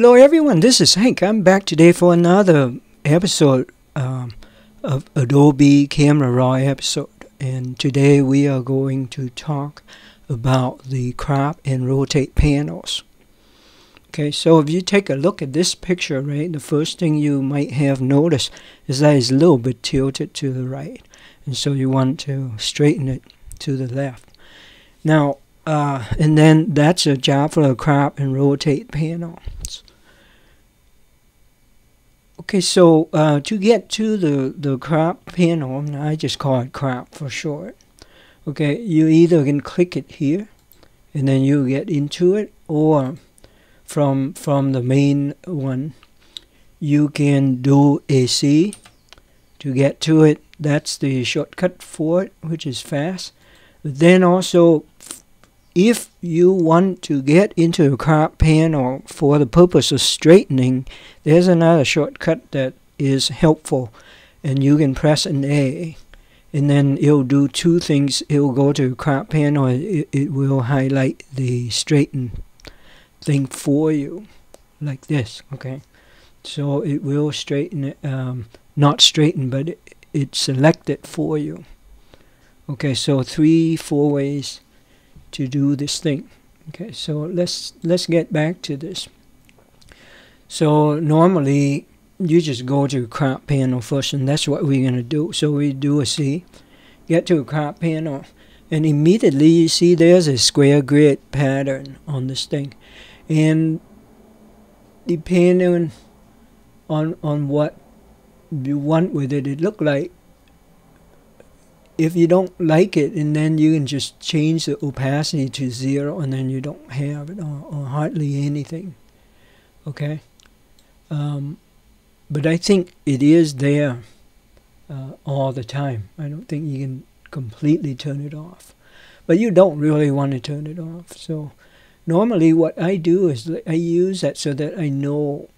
Hello, everyone. This is Hank. I'm back today for another episode um, of Adobe Camera Raw episode. And today we are going to talk about the crop and rotate panels. Okay, so if you take a look at this picture, right, the first thing you might have noticed is that it's a little bit tilted to the right. And so you want to straighten it to the left. Now, uh, and then that's a job for the crop and rotate panel. Okay, so uh, to get to the, the crop panel, I just call it crop for short. Okay, you either can click it here, and then you get into it, or from from the main one, you can do AC to get to it. That's the shortcut for it, which is fast. But then also if you want to get into a crop panel for the purpose of straightening, there's another shortcut that is helpful. And you can press an A. And then it'll do two things. It'll go to crop panel. It, it will highlight the straighten thing for you. Like this, okay? So it will straighten it. Um, not straighten, but it, it select it for you. Okay, so three, four ways to do this thing. Okay, so let's let's get back to this. So normally you just go to crop panel first, and that's what we're gonna do. So we do a C, get to a crop panel, uh, and immediately you see there's a square grid pattern on this thing, and depending on on what you want with it, it look like if you don't like it, and then you can just change the opacity to zero, and then you don't have it or, or hardly anything. Okay, um, but I think it is there uh, all the time. I don't think you can completely turn it off, but you don't really want to turn it off. So normally, what I do is I use that so that I know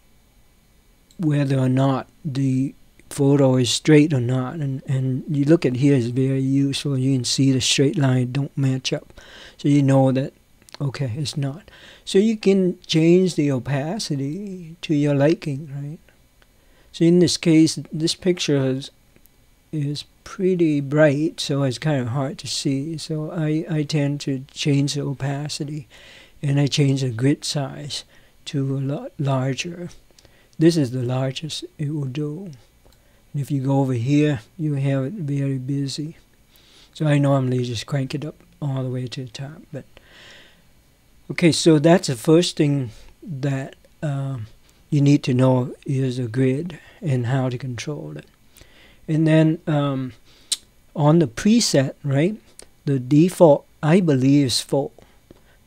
whether or not the photo is straight or not. And, and you look at here is very useful. You can see the straight line don't match up. So you know that, okay, it's not. So you can change the opacity to your liking, right? So in this case, this picture is, is pretty bright, so it's kind of hard to see. So I, I tend to change the opacity and I change the grid size to a lot larger. This is the largest it will do. And if you go over here, you have it very busy. So I normally just crank it up all the way to the top. But okay, so that's the first thing that um, you need to know is a grid and how to control it. And then um, on the preset, right, the default I believe is full,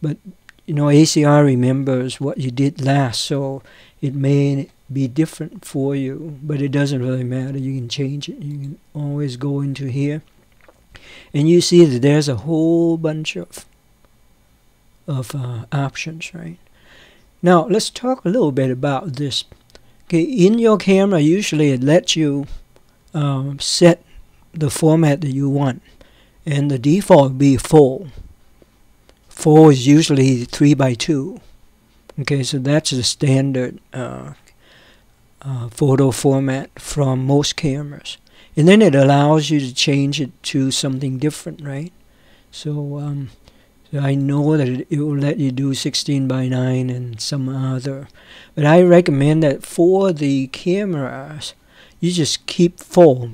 but you know ACR remembers what you did last, so it may be different for you, but it doesn't really matter. You can change it. You can always go into here. And you see that there's a whole bunch of of uh, options, right? Now, let's talk a little bit about this. Okay, in your camera, usually it lets you um, set the format that you want. And the default be full. Full is usually 3 by 2 Okay, so that's the standard uh, uh, photo format from most cameras. And then it allows you to change it to something different, right? So, um, so I know that it, it, will let you do 16 by 9 and some other. But I recommend that for the cameras, you just keep full.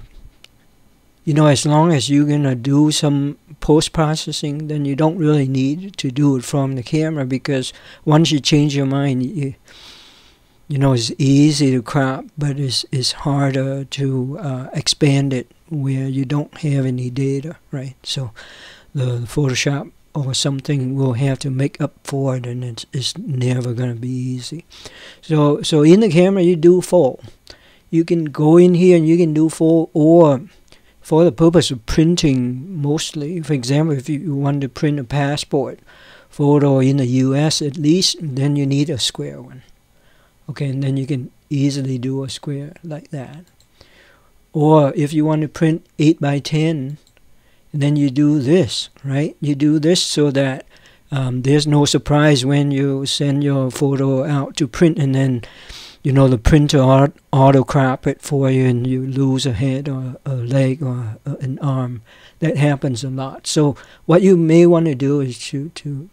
You know, as long as you're going to do some post-processing, then you don't really need to do it from the camera because once you change your mind, you, you know, it's easy to crop, but it's, it's harder to uh, expand it where you don't have any data, right? So the Photoshop or something will have to make up for it, and it's, it's never going to be easy. So, so in the camera, you do full. You can go in here and you can do full, or for the purpose of printing mostly. For example, if you want to print a passport photo in the U.S. at least, then you need a square one. Okay, and then you can easily do a square like that. Or if you want to print 8 by 10, then you do this, right? You do this so that um, there's no surprise when you send your photo out to print and then you know the printer auto crop it for you and you lose a head or a leg or an arm that happens a lot so what you may want to do is to to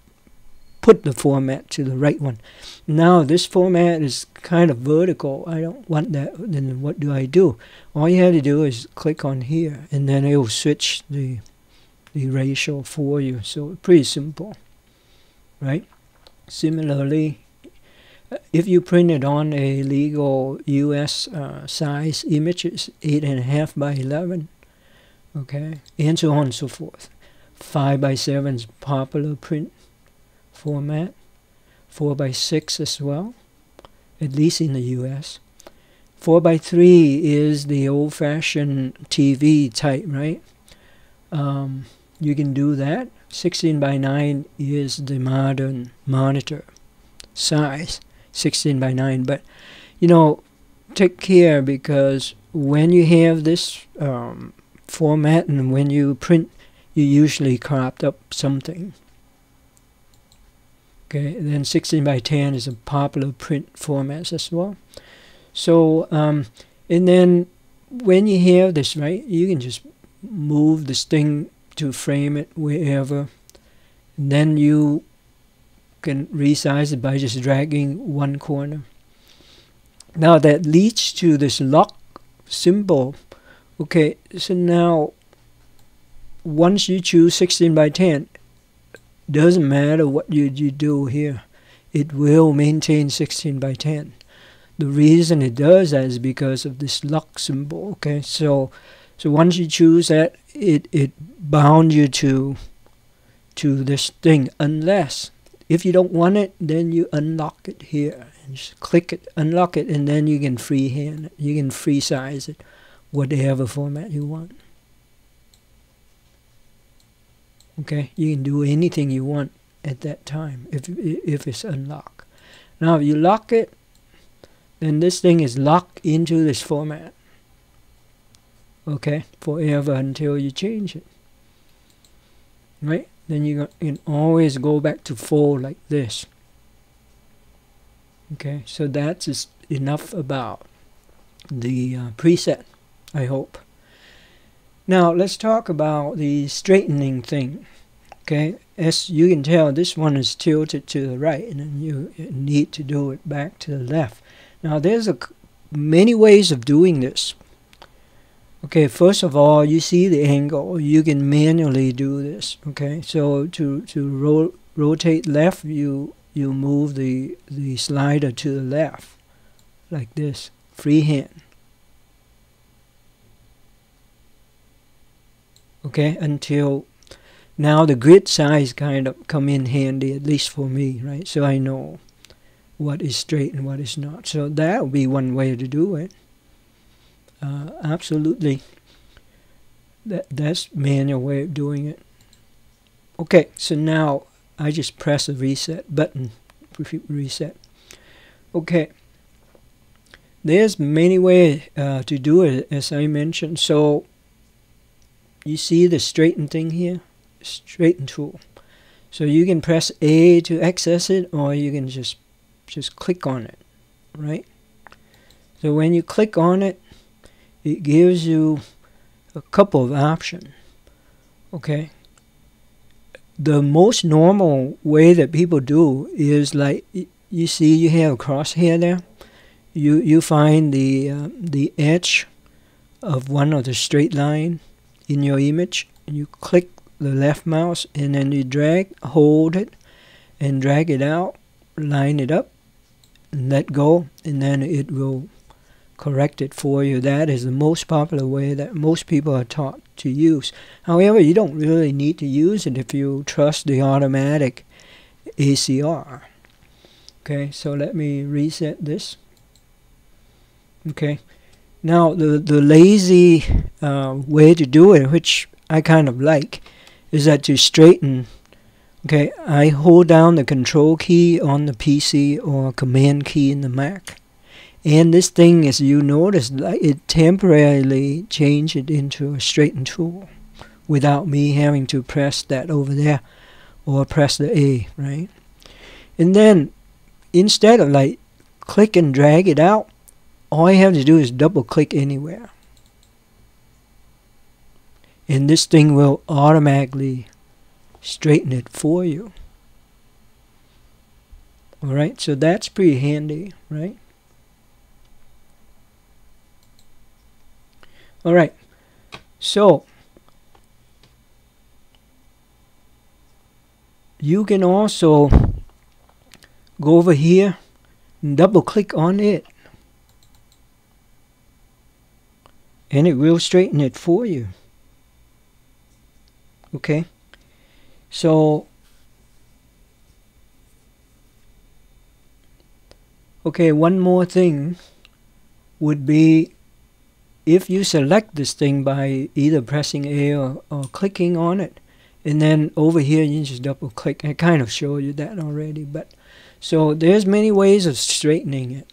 put the format to the right one. Now this format is kind of vertical. I don't want that. Then what do I do? All you have to do is click on here and then it will switch the the ratio for you. So pretty simple right? Similarly if you print it on a legal US uh, size image, it's 8.5 by 11, okay, and so on and so forth. 5 by 7 is popular print format, 4 by 6 as well, at least in the US. 4 by 3 is the old-fashioned TV type, right? Um, you can do that. 16 by 9 is the modern monitor size. 16 by 9 but you know take care because when you have this um, format and when you print you usually cropped up something okay then 16 by 10 is a popular print format as well so um, and then when you have this right you can just move this thing to frame it wherever and then you can resize it by just dragging one corner. Now that leads to this lock symbol. Okay, so now once you choose 16 by 10, doesn't matter what you, you do here, it will maintain 16 by 10. The reason it does that is because of this lock symbol. Okay, so so once you choose that, it it bound you to to this thing unless if you don't want it, then you unlock it here. And just click it, unlock it, and then you can freehand it. You can free size it, whatever format you want. Okay, you can do anything you want at that time if if it's unlocked. Now if you lock it, then this thing is locked into this format. Okay, forever until you change it. Right? then you can always go back to 4 like this. Okay, so that's enough about the uh, preset, I hope. Now let's talk about the straightening thing. Okay, as you can tell, this one is tilted to the right, and you need to do it back to the left. Now there's a many ways of doing this. Okay, first of all, you see the angle. You can manually do this. Okay, so to to ro rotate left, you you move the the slider to the left, like this, freehand. Okay, until now the grid size kind of come in handy, at least for me, right? So I know what is straight and what is not. So that would be one way to do it. Uh, absolutely. That that's manual way of doing it. Okay, so now I just press the reset button. Reset. Okay. There's many ways uh, to do it, as I mentioned. So you see the straighten thing here, straighten tool. So you can press A to access it, or you can just just click on it, right? So when you click on it, it gives you a couple of options. Okay. The most normal way that people do is like you see you have a crosshair there. You you find the uh, the edge of one of the straight line in your image. You click the left mouse and then you drag, hold it, and drag it out, line it up, let go, and then it will correct it for you. That is the most popular way that most people are taught to use. However, you don't really need to use it if you trust the automatic ACR. Okay, so let me reset this. Okay, now the, the lazy uh, way to do it, which I kind of like, is that to straighten Okay, I hold down the control key on the PC or command key in the Mac and this thing, as you notice, it temporarily changed it into a straighten tool without me having to press that over there or press the A, right? And then instead of like click and drag it out, all you have to do is double click anywhere. And this thing will automatically straighten it for you. Alright, so that's pretty handy, right? Alright, so you can also go over here and double click on it and it will straighten it for you. Okay? So okay one more thing would be if you select this thing by either pressing A or, or clicking on it and then over here you just double click. I kind of showed you that already but so there's many ways of straightening it.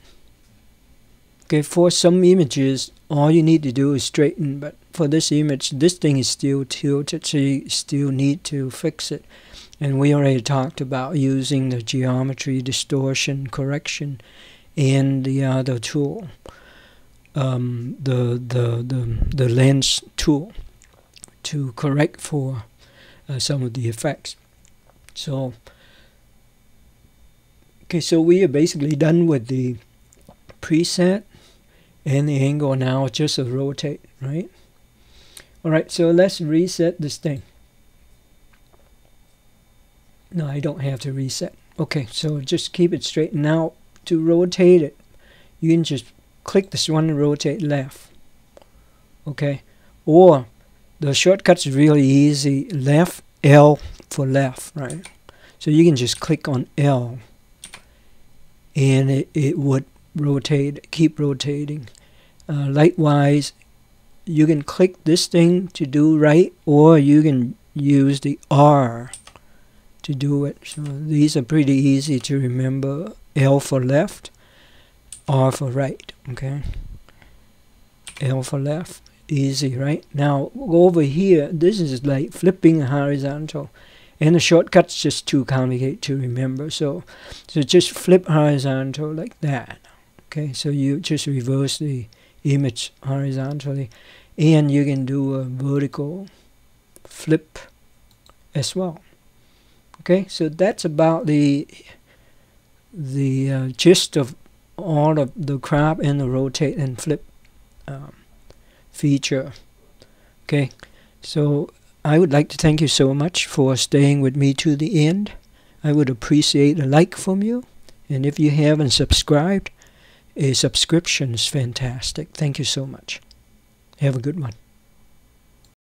Okay for some images all you need to do is straighten but for this image this thing is still tilted so you still need to fix it and we already talked about using the geometry distortion correction and the other tool um, the, the the the lens tool to correct for uh, some of the effects. So, okay, so we are basically done with the preset and the angle now, just a rotate, right? All right, so let's reset this thing. No, I don't have to reset. Okay, so just keep it straight. Now, to rotate it, you can just click this one and rotate left. Okay, or the shortcut's really easy. Left, L for left, right? So you can just click on L and it, it would rotate, keep rotating. Uh, likewise, you can click this thing to do right or you can use the R to do it. So these are pretty easy to remember. L for left, R for right, okay? L for left, easy, right? Now, go over here. This is like flipping horizontal. And the shortcut's just too complicated to remember. So, so just flip horizontal like that. Okay, so you just reverse the image horizontally. And you can do a vertical flip as well. Okay, so that's about the the uh, gist of all of the crop and the rotate and flip um, feature. Okay, so I would like to thank you so much for staying with me to the end. I would appreciate a like from you. And if you haven't subscribed, a subscription is fantastic. Thank you so much. Have a good one.